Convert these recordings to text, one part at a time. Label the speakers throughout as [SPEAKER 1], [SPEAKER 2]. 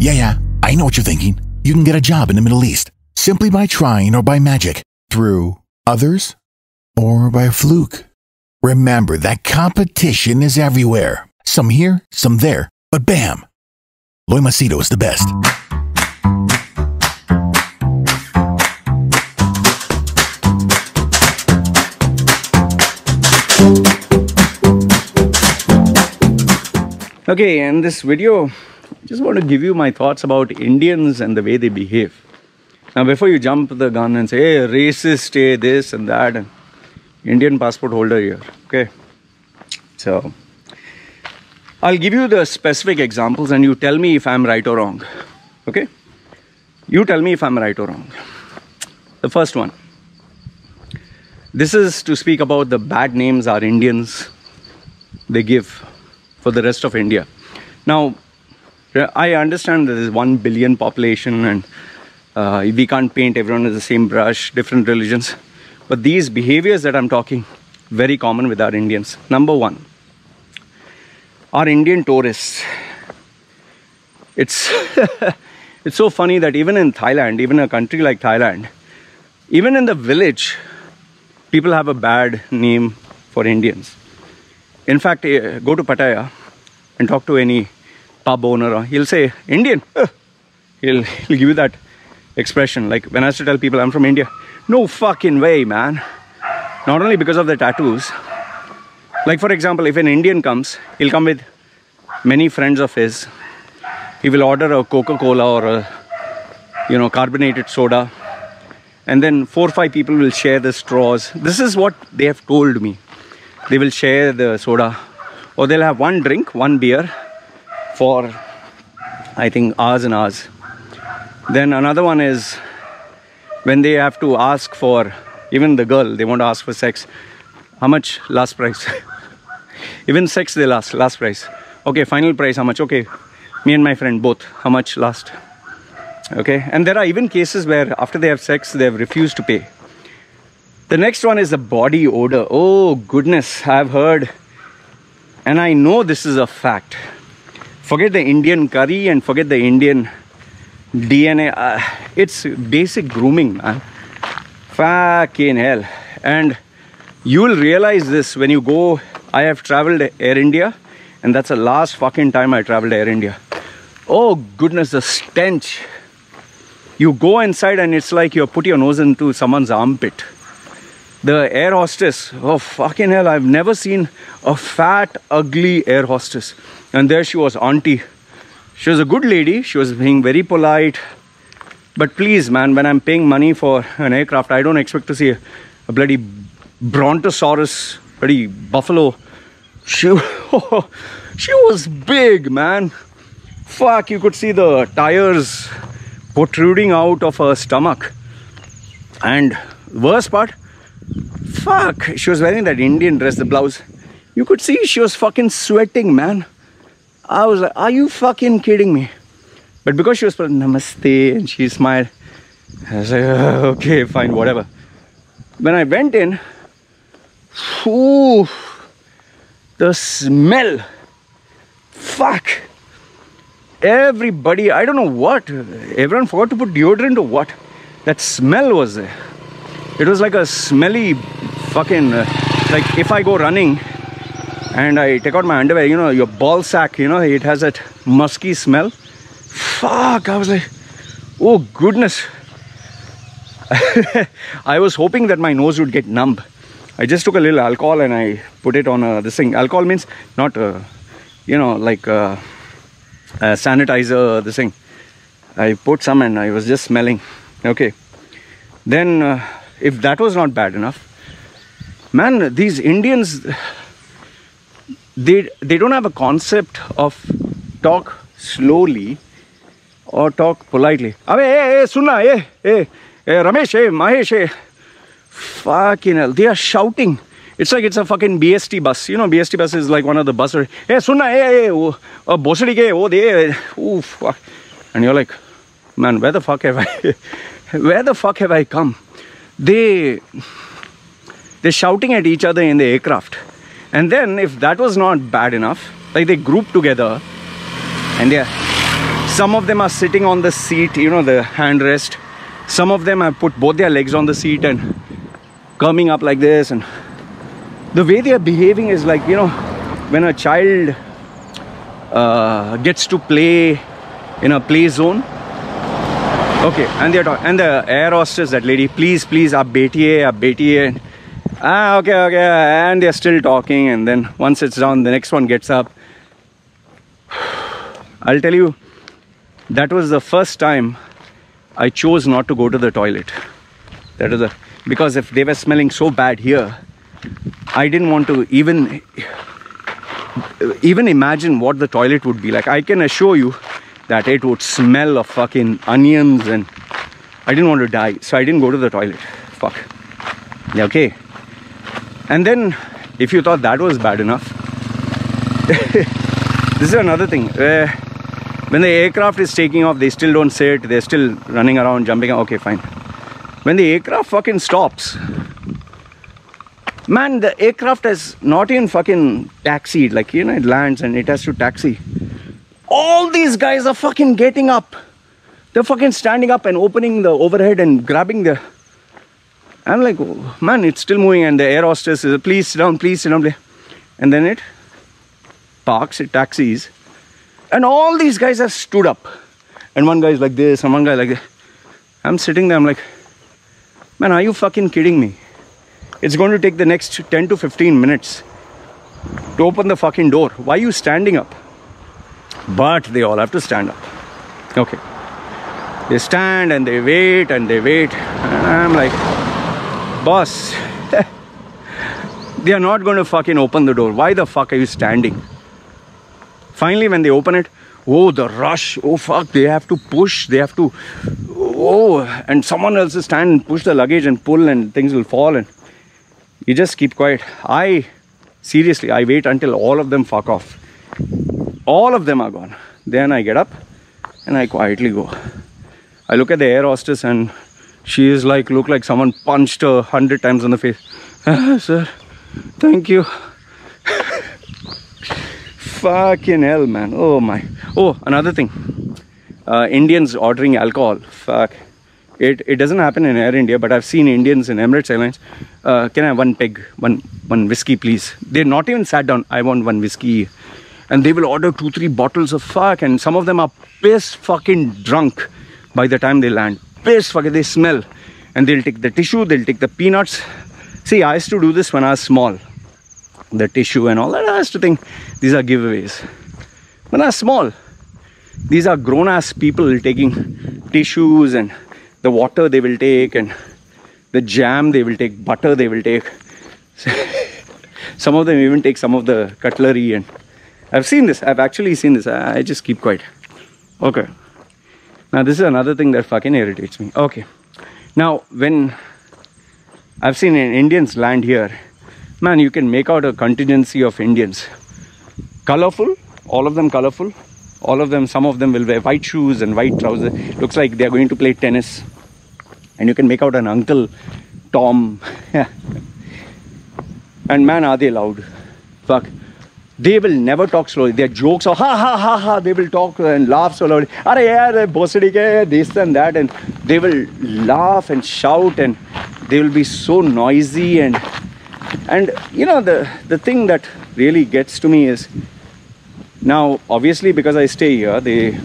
[SPEAKER 1] Yeah, yeah, I know what you're thinking. You can get a job in the Middle East simply by trying or by magic through others or by a fluke. Remember that competition is everywhere. Some here, some there, but bam! Loy Machedo is the best.
[SPEAKER 2] Okay, in this video, I just want to give you my thoughts about Indians and the way they behave. Now, before you jump the gun and say, hey, racist, hey, this and that, Indian passport holder here, okay? So, I'll give you the specific examples and you tell me if I'm right or wrong, okay? You tell me if I'm right or wrong. The first one. This is to speak about the bad names our Indians they give for the rest of India. Now, I understand there is one billion population and uh, we can't paint everyone with the same brush, different religions. But these behaviors that I'm talking, very common with our Indians. Number one, our Indian tourists. It's it's so funny that even in Thailand, even a country like Thailand, even in the village, people have a bad name for Indians. In fact, eh, go to Pattaya and talk to any pub owner. Uh, he'll say, Indian. He'll, he'll give you that expression. Like when I used to tell people I'm from India, no fucking way, man. Not only because of the tattoos. Like for example, if an Indian comes, he'll come with many friends of his. He will order a Coca-Cola or a, you know, carbonated soda. And then four or five people will share the straws. This is what they have told me they will share the soda or they'll have one drink one beer for i think hours and hours. Then another one is when they have to ask for even the girl they want to ask for sex. How much last price? Even sex they last last price. Okay final price how much? Okay me and my friend both how much last? Okay and there are even cases where after they have sex they have refused to pay. The next one is the body odor. Oh, goodness, I've heard, and I know this is a fact. Forget the Indian curry and forget the Indian DNA. Uh, it's basic grooming, man. Fucking hell. And you will realize this when you go. I have traveled Air India, and that's the last fucking time I traveled Air India. Oh, goodness, the stench. You go inside, and it's like you put your nose into someone's armpit the air hostess. Oh fucking hell i've never seen a fat ugly air hostess. And there she was auntie. She was a good lady. She was being very polite. But please man when i'm paying money for an aircraft i don't expect to see a, a bloody brontosaurus bloody buffalo. She oh, she was big man. Fuck you could see the tires protruding out of her stomach. And worst part Fuck, she was wearing that Indian dress, the blouse. You could see she was fucking sweating, man. I was like, are you fucking kidding me? But because she was namaste and she smiled, I was like, oh, okay, fine, whatever. When I went in, ooh, the smell, fuck. Everybody, I don't know what, everyone forgot to put deodorant or what. That smell was there. It was like a smelly fucking uh, like if I go running and I take out my underwear, you know, your ball sack, you know, it has that musky smell. Fuck, I was like, oh goodness. I was hoping that my nose would get numb. I just took a little alcohol and I put it on uh, this thing. Alcohol means not, uh, you know, like uh, sanitizer, this thing. I put some and I was just smelling. Okay. Then, uh, if that was not bad enough, man these indians they they don't have a concept of talk slowly or talk politely abe hey, hey sunna hey hey ramesh hey mahesh hey fucking hell they are shouting it's like it's a fucking BST bus. You know, BST bus is like one of the buses. Hey, sunna, hey, hey, oh, oh, bosri ke, oh, they, oh, fuck. And you're like, man, where the fuck have I, where the fuck have I come? They, they're shouting at each other in the aircraft. And then, if that was not bad enough, like they group together and they're Some of them are sitting on the seat, you know, the handrest. Some of them have put both their legs on the seat and coming up like this. And the way they are behaving is like, you know, when a child uh, gets to play in a play zone. Okay, and talking, and the air hostess, that lady, please, please, ab betiye, ab betiye. Ah, okay, okay, and they're still talking, and then once it's down, the next one gets up. I'll tell you, that was the first time I chose not to go to the toilet. That is a because if they were smelling so bad here, I didn't want to even even imagine what the toilet would be like. I can assure you that it would smell of fucking onions and I didn't want to die, so I didn't go to the toilet. Fuck. Yeah, okay. And then, if you thought that was bad enough, this is another thing. Uh, when the aircraft is taking off, they still don't sit, they're still running around, jumping. Okay, fine. When the aircraft fucking stops, man, the aircraft has not even fucking taxied. Like, you know, it lands and it has to taxi. All these guys are fucking getting up. They're fucking standing up and opening the overhead and grabbing the. I'm like, oh, man, it's still moving. And the air hostess is, please sit down, please sit down. And then it parks, it taxis. And all these guys have stood up. And one guy is like this, and one guy like this. I'm sitting there, I'm like, man, are you fucking kidding me? It's going to take the next 10 to 15 minutes to open the fucking door. Why are you standing up? But they all have to stand up. Okay. They stand and they wait and they wait. And I'm like, boss, they are not going to fucking open the door. Why the fuck are you standing? Finally, when they open it, oh, the rush. Oh, fuck, they have to push. They have to, oh, and someone else will stand and push the luggage and pull and things will fall. And you just keep quiet. I, seriously, I wait until all of them fuck off. All of them are gone. Then I get up and I quietly go. I look at the air hostess and she is like, look like someone punched her hundred times on the face. Ah, sir, thank you. Fucking hell, man. Oh my. Oh, another thing. Uh, Indians ordering alcohol. Fuck. It, it doesn't happen in Air India, but I've seen Indians in Emirates Airlines. Uh, can I have one peg, one one whiskey, please? They're not even sat down. I want one whiskey, and they will order two, three bottles of fuck, and some of them are piss fucking drunk by the time they land. Piss fucking, they smell, and they'll take the tissue, they'll take the peanuts. See, I used to do this when I was small the tissue and all that. I used to think these are giveaways. When I was small, these are grown ass people taking tissues and the water they will take and the jam they will take, butter they will take. some of them even take some of the cutlery and I've seen this. I've actually seen this. I, I just keep quiet. Okay. Now this is another thing that fucking irritates me. Okay. Now when I've seen an Indians land here man, you can make out a contingency of Indians. Colorful, all of them colorful. All of them, some of them will wear white shoes and white trousers. Looks like they're going to play tennis. And you can make out an uncle, Tom. yeah. and man, are they loud. Fuck. They will never talk slowly. Their jokes are ha ha ha ha. They will talk and laugh so loudly. Are yeah, this and that. And they will laugh and shout and they will be so noisy and and you know the the thing that really gets to me is now obviously because i stay here they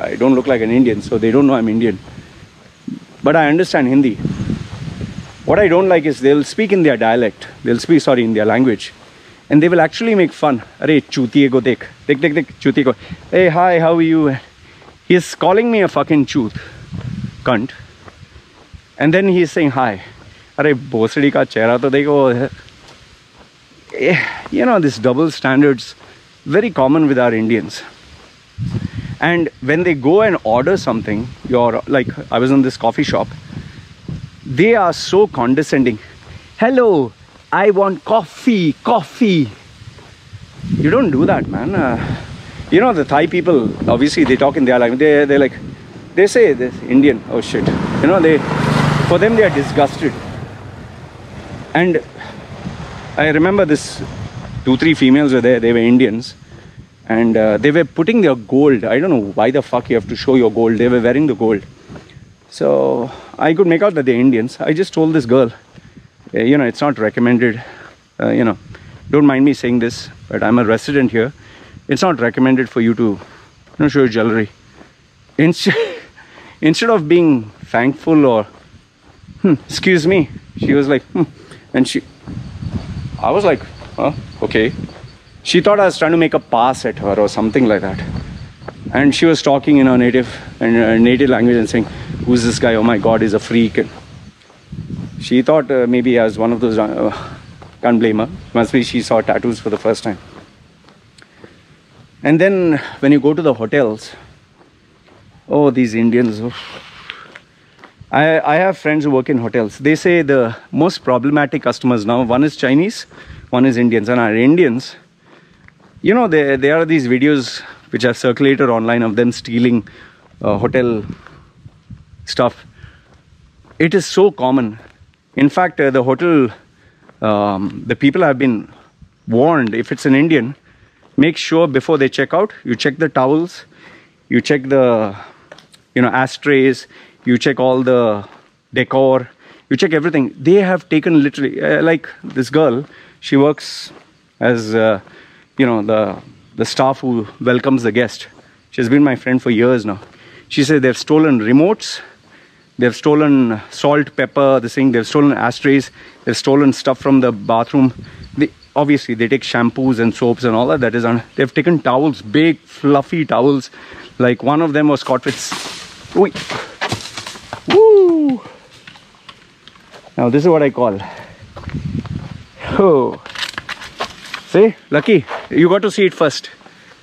[SPEAKER 2] i don't look like an indian so they don't know i'm indian but i understand hindi what i don't like is they'll speak in their dialect they'll speak sorry in their language and they will actually make fun. Arey dek, dek dek dek. Hey, hi, how are you? He is calling me a fucking chut, cunt, and then he is saying hi. Arey bosri ka chehra to dekho. Eh, you know this double standards, very common with our Indians. And when they go and order something, you're like I was in this coffee shop. They are so condescending. Hello, i want coffee coffee you don't do that man uh, you know the thai people obviously they talk in their language they, they're like they say this indian oh shit you know they for them they are disgusted and I remember this two, three females were there, they were Indians. and uh, they were putting their gold. I don't know why the fuck you have to show your gold. They were wearing the gold. So I could make out that they're Indians. I just told this girl, "Yeah, you know, it's not recommended. Uh, you know, don't mind me saying this, but I'm a resident here. It's not recommended for you to, you know, show your jewelry. Instead, instead of being thankful or, hmm, excuse me, she was like, hmm, and she, I was like, huh, okay. She thought I was trying to make a pass at her or something like that. And she was talking in her native and uh, native language and saying, "Who's this guy? Oh my God, he's a freak." And she thought uh, maybe I was one of those. Uh, can't blame her. Must be she saw tattoos for the first time. And then when you go to the hotels, oh, these Indians. oh. I, I have friends who work in hotels. They say the most problematic customers now one is Chinese, one is Indians. And our Indians, you know, there, there are these videos which have circulated online of them stealing uh, hotel stuff. It is so common. In fact, uh, the hotel, um, the people have been warned if it's an Indian, make sure before they check out, you check the towels, you check the, you know, ashtrays, you check all the decor, you check everything. They have taken literally, uh, like this girl, she works as, uh, you know, the the staff who welcomes the guest. She's been my friend for years now. She said they've stolen remotes, they've stolen salt, pepper, this thing, they've stolen ashtrays, they've stolen stuff from the bathroom. They, obviously, they take shampoos and soaps and all that. That is on. They've taken towels, big, fluffy towels. Like one of them was caught with. Oi. Woo! Now, this is what I call. Oh. See, lucky. You got to see it first.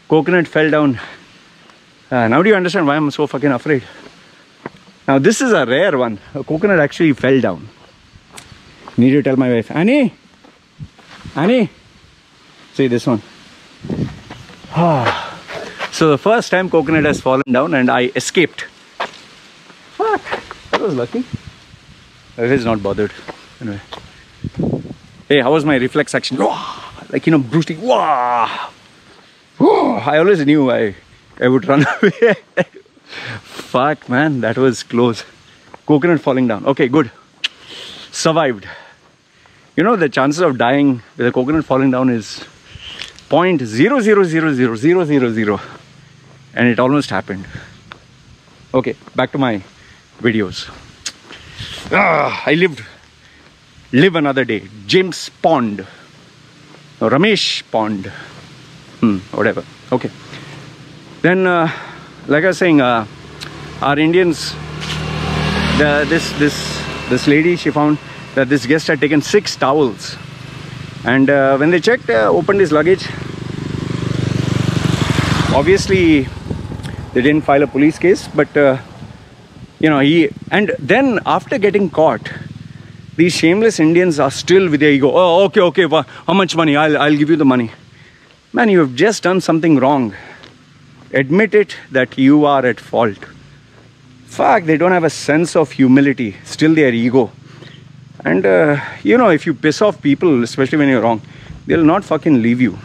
[SPEAKER 2] Coconut fell down. Uh, now do you understand why I'm so fucking afraid? Now this is a rare one. A coconut actually fell down. Need to tell my wife, Annie, Annie. See this one. Ah. so the first time coconut has fallen down and I escaped. Fuck, that was lucky. It is not bothered. Anyway. Hey, how was my reflex action? Like you know, Bruce. Wow. I always knew I, I would run away. Fuck, man, that was close. Coconut falling down. Okay, good. Survived. You know, the chances of dying with a coconut falling down is point zero zero zero zero zero zero zero, and it almost happened. Okay, back to my videos. Ah, I lived, live another day. James Pond, no, Ramesh Pond, hmm, whatever. Okay. Then, uh, like I was saying, uh, our Indians, the, this this this lady, she found that this guest had taken six towels, and uh, when they checked, uh, opened his luggage. Obviously, they didn't file a police case, but uh, you know he. And then after getting caught, these shameless Indians are still with their ego. Oh, okay, okay. wha- How much money? I'll I'll give you the money. Man, you have just done something wrong. Admit it that you are at fault. Fuck, they don't have a sense of humility. Still their ego. And uh, you know, if you piss off people, especially when you're wrong, they'll not fucking leave you.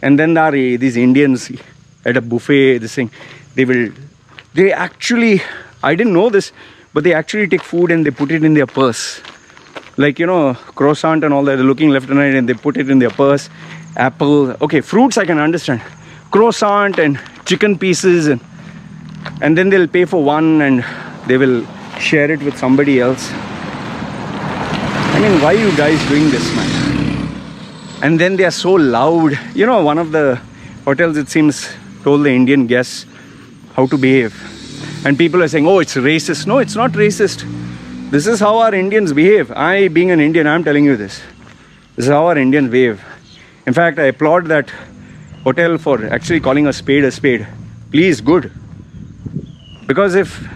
[SPEAKER 2] And then there are uh, these Indians at a buffet, this thing, they will, they actually, I didn't know this, but they actually take food and they put it in their purse. Like, you know, croissant and all that, they're looking left and right and they put it in their purse. Apple, okay, fruits I can understand. Croissant and chicken pieces and and then they'll pay for one and they will share it with somebody else. I mean, why you guys doing this, man? And then they are so loud. You know, one of the hotels, it seems, told the Indian guests how to behave. And people are saying, oh, it's racist. No, it's not racist. This is how our Indians behave. I, being an Indian, I'm telling you this. This is how our Indians behave. In fact, I applaud that hotel for actually calling a spade a spade. Please, good. Because if,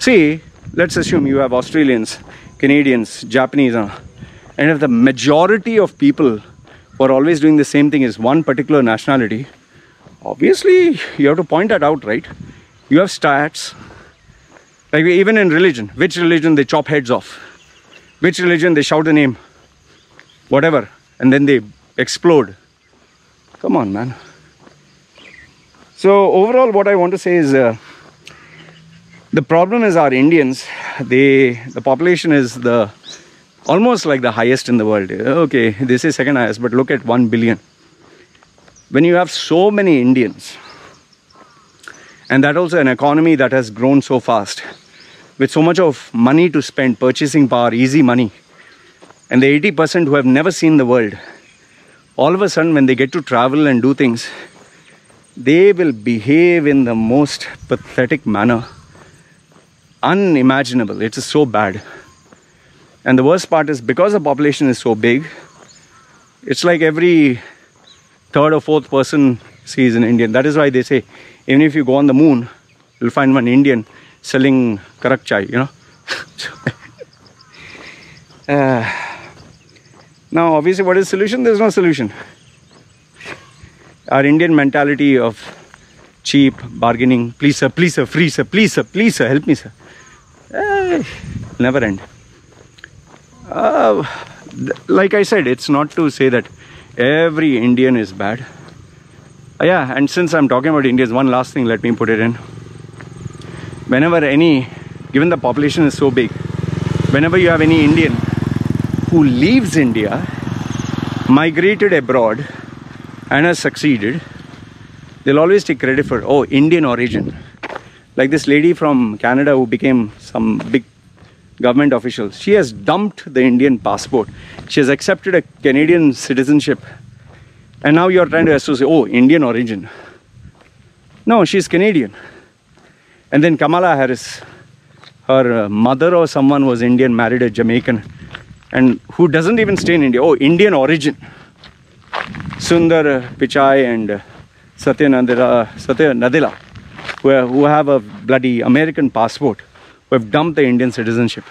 [SPEAKER 2] see, let's assume you have Australians, Canadians, Japanese, uh, and if the majority of people who are always doing the same thing is one particular nationality, obviously you have to point that out, right? You have stats. Like even in religion, which religion they chop heads off, which religion they shout a name, whatever, and then they explode. Come on, man. So overall, what I want to say is. Uh, the problem is our Indians. They the population is the almost like the highest in the world. Okay, this is second highest, but look at one billion. When you have so many Indians, and that also an economy that has grown so fast, with so much of money to spend, purchasing power, easy money, and the 80% who have never seen the world, all of a sudden when they get to travel and do things, they will behave in the most pathetic manner unimaginable. It is so bad. And the worst part is because the population is so big, it's like every third or fourth person sees an Indian. That is why they say, even if you go on the moon, you'll find one Indian selling karak chai, you know. uh, now, obviously, what is solution? There's no solution. Our Indian mentality of cheap bargaining, please sir, please sir, free sir, please sir, please sir, help me sir never end. Uh, like I said, it's not to say that every Indian is bad. Uh, yeah, and since I'm talking about Indians, one last thing, let me put it in. Whenever any, given the population is so big, whenever you have any Indian who leaves India, migrated abroad, and has succeeded, they'll always take credit for, oh, Indian origin like this lady from Canada who became some big government official. She has dumped the Indian passport. She has accepted a Canadian citizenship. And now you're trying to associate, oh, Indian origin. No, she's Canadian. And then Kamala Harris, her uh, mother or someone was Indian, married a Jamaican, and who doesn't even stay in India. Oh, Indian origin. Sundar uh, Pichai and Satya Nadella, Satya Nadella who have a bloody American passport, who have dumped the Indian citizenship.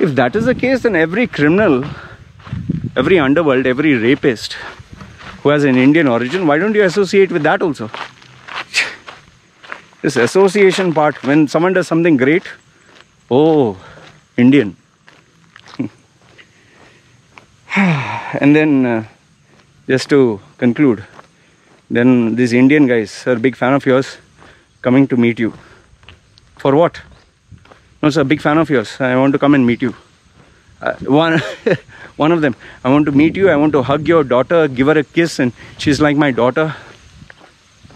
[SPEAKER 2] If that is the case, then every criminal, every underworld, every rapist who has an Indian origin, why don't you associate with that also? this association part, when someone does something great, oh, Indian. and then, uh, just to conclude, then these Indian guys are big fan of yours coming to meet you. For what? No, sir, big fan of yours. I want to come and meet you. Uh, one, one of them. I want to meet you. I want to hug your daughter, give her a kiss, and she's like my daughter.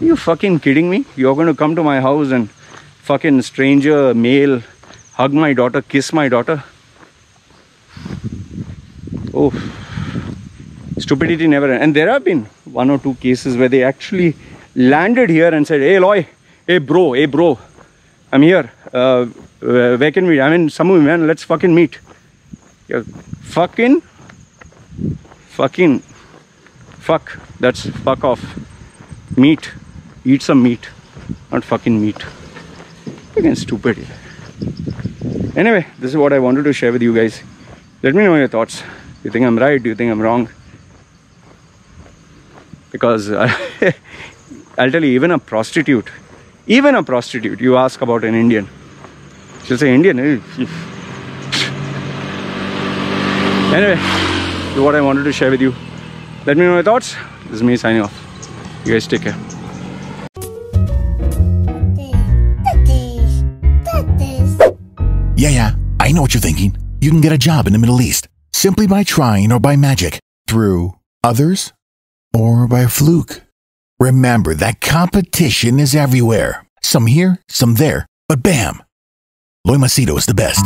[SPEAKER 2] Are you fucking kidding me? You're going to come to my house and fucking stranger male hug my daughter, kiss my daughter. Oh, stupidity never. ends. And there have been one or two cases where they actually landed here and said, "Hey, Loy, hey bro, hey bro, I'm here. Uh, where can we? I mean, Samu, man, let's fucking meet. Yeah, fucking, fucking, fuck. That's fuck off. Meat. Eat some meat, not fucking meat. Again, stupid. Anyway, this is what I wanted to share with you guys. Let me know your thoughts. Do you think I'm right? Do you think I'm wrong? Because uh, I'll tell you, even a prostitute even a prostitute, you ask about an Indian. She'll say, Indian? Eh? Anyway, what I wanted to share with you. Let me know your thoughts. This is me signing off. You guys take care.
[SPEAKER 1] Yeah, yeah, I know what you're thinking. You can get a job in the Middle East simply by trying or by magic, through others, or by a fluke. Remember that competition is everywhere. Some here, some there, but bam! Loy Machedo is the best.